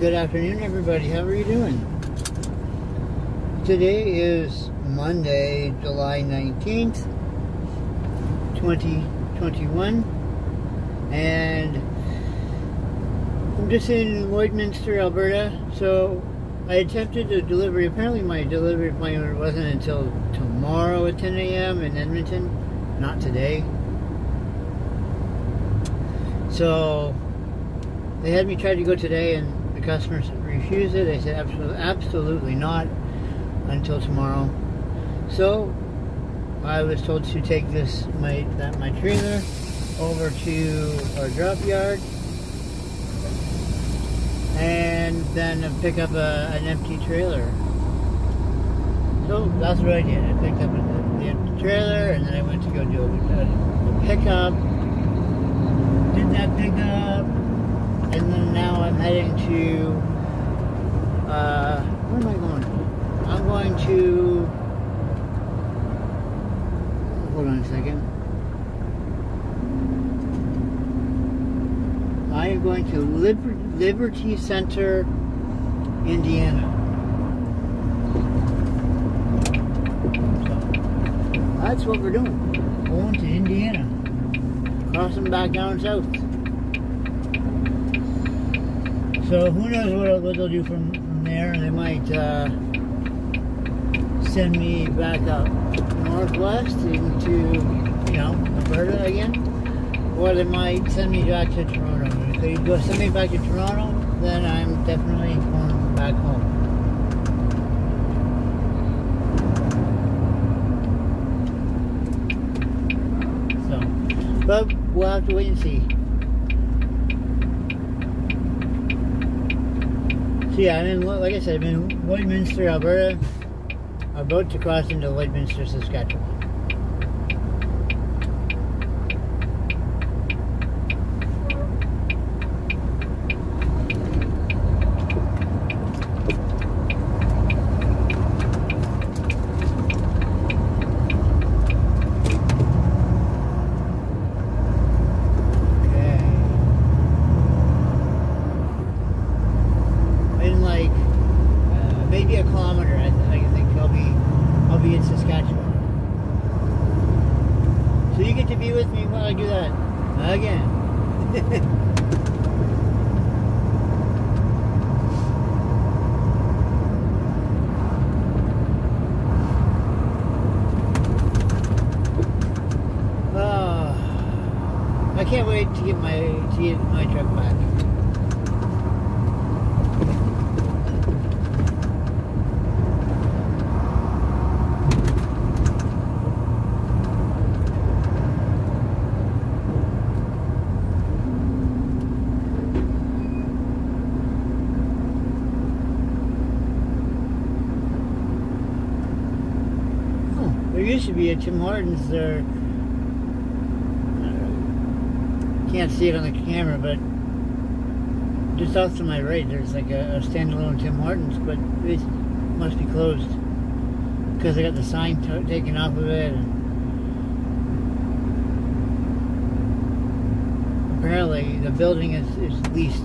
good afternoon, everybody. How are you doing? Today is Monday, July 19th, 2021, and I'm just in Lloydminster, Alberta. So I attempted a delivery. Apparently, my delivery appointment wasn't until tomorrow at 10 a.m. in Edmonton, not today. So they had me try to go today, and the customers refused it. They said absolutely, absolutely not until tomorrow. So I was told to take this my that my trailer over to our drop yard and then pick up a, an empty trailer. So that's what I did. I picked up the empty trailer and then I went to go do a, a pickup. Did that pickup and then now I'm heading to, uh, where am I going? I'm going to, hold on a second. I am going to Liber Liberty Center, Indiana. That's what we're doing. Going to Indiana. Crossing back down south. So who knows what, what they'll do from, from there. They might uh, send me back up northwest into, you know, Alberta again. Or they might send me back to Toronto. If they go send me back to Toronto, then I'm definitely going back home. So, but we'll have to wait and see. Yeah, I'm in, like I said, I'm in Lloydminster, Alberta, about to cross into Lloydminster, Saskatchewan. can't wait to get my to get my truck back. Oh, there used to be a Tim Hortons there uh, can't see it on the camera, but just off to my right, there's like a, a standalone Tim Hortons, but it must be closed because they got the sign taken off of it. apparently, the building is, is leased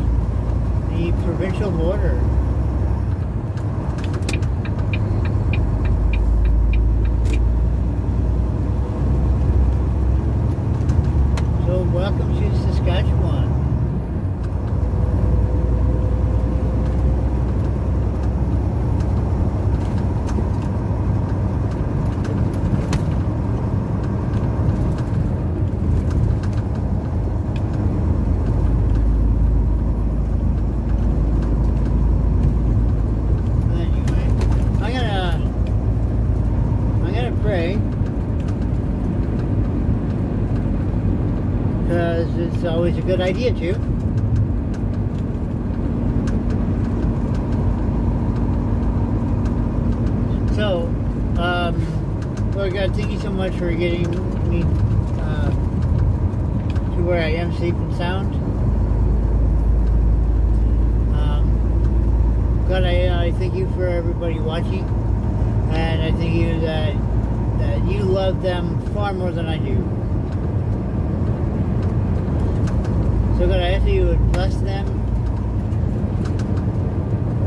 the provincial border. So welcome to Saskatchewan. It's always a good idea to. So, um, well, God, thank you so much for getting me uh, to where I am safe and sound. Um, God, I, I thank you for everybody watching, and I thank you that that you love them far more than I do. So God, I ask that you would bless them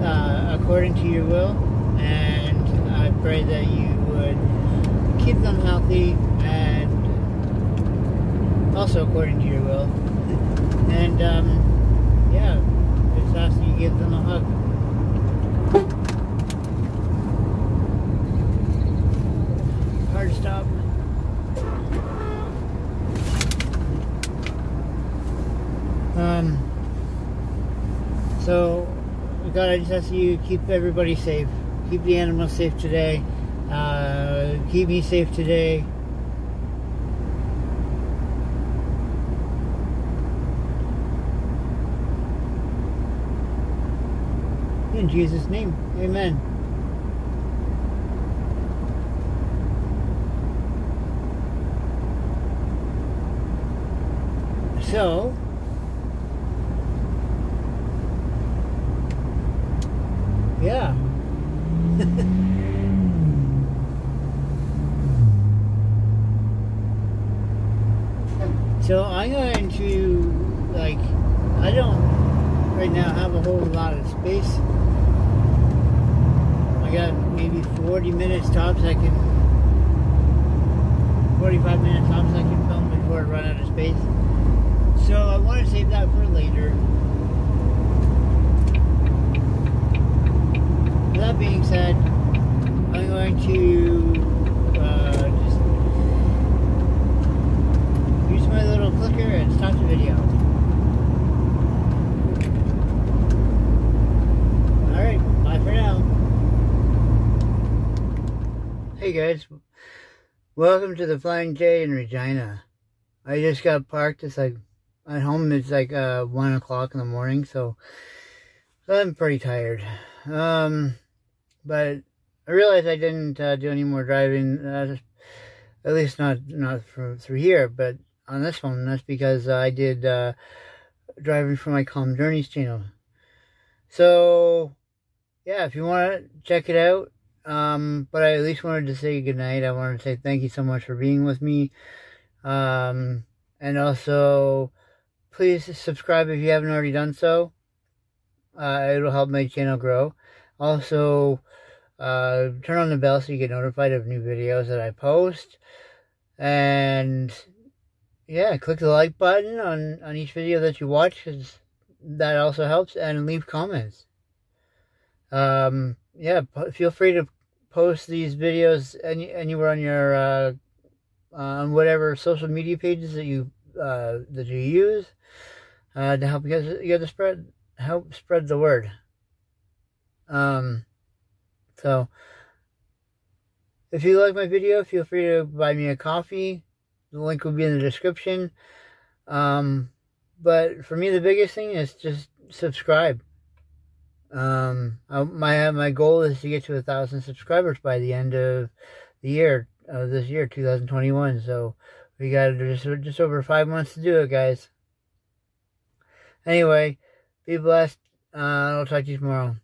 uh, according to your will, and I pray that you would keep them healthy and also according to your will. And um, yeah, just ask you give them a hug. Hard to stop. Um, so, God, I just ask you keep everybody safe. Keep the animals safe today. Uh, keep me safe today. In Jesus' name, amen. So, yeah. So I'm going to, like, I don't right now have a whole lot of space. I got maybe 40 minutes tops I can, 45 minutes tops I can film before I run out of space. So I want to save that for later. That being said, I'm going to uh, just use my little clicker and start the video. Alright, bye for now. Hey guys, welcome to the Flying J in Regina. I just got parked. It's like at home. It's like uh, one o'clock in the morning, so I'm pretty tired. Um, but I realized I didn't uh, do any more driving, uh, at least not not from, through here, but on this one. That's because I did uh, driving for my Calm Journeys channel. So, yeah, if you want to check it out, um, but I at least wanted to say goodnight. I wanted to say thank you so much for being with me. Um, and also, please subscribe if you haven't already done so. Uh, it'll help my channel grow. Also, uh, turn on the bell so you get notified of new videos that I post. And yeah, click the like button on, on each video that you watch because that also helps. And leave comments. Um, yeah, feel free to post these videos any, anywhere on your uh, on whatever social media pages that you uh, that you use uh, to help you guys you guys spread help spread the word. Um, so if you like my video, feel free to buy me a coffee. The link will be in the description. Um, but for me, the biggest thing is just subscribe. Um, I, my my goal is to get to a thousand subscribers by the end of the year of this year, 2021. So we got just just over five months to do it, guys. Anyway, be blessed. Uh, I'll talk to you tomorrow.